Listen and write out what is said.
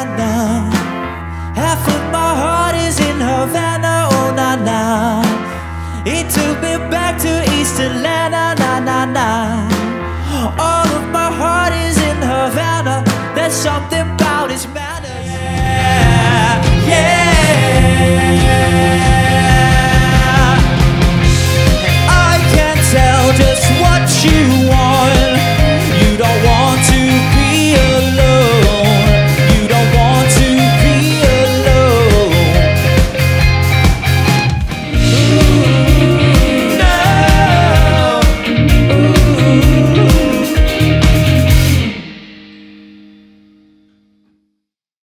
Havana. Half of my heart is in Havana, oh na na. It took me back to East Atlanta, na na na. All of my heart is in Havana. There's something